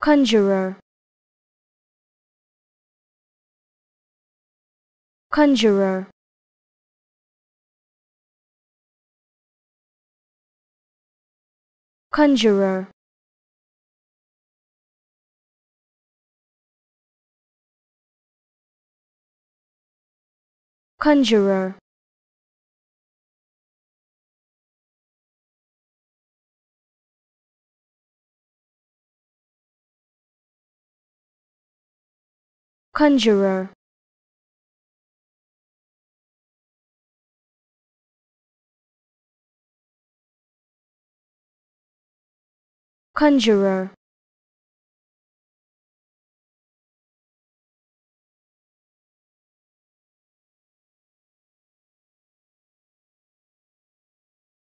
conjurer conjurer conjurer conjurer conjurer. Conjurer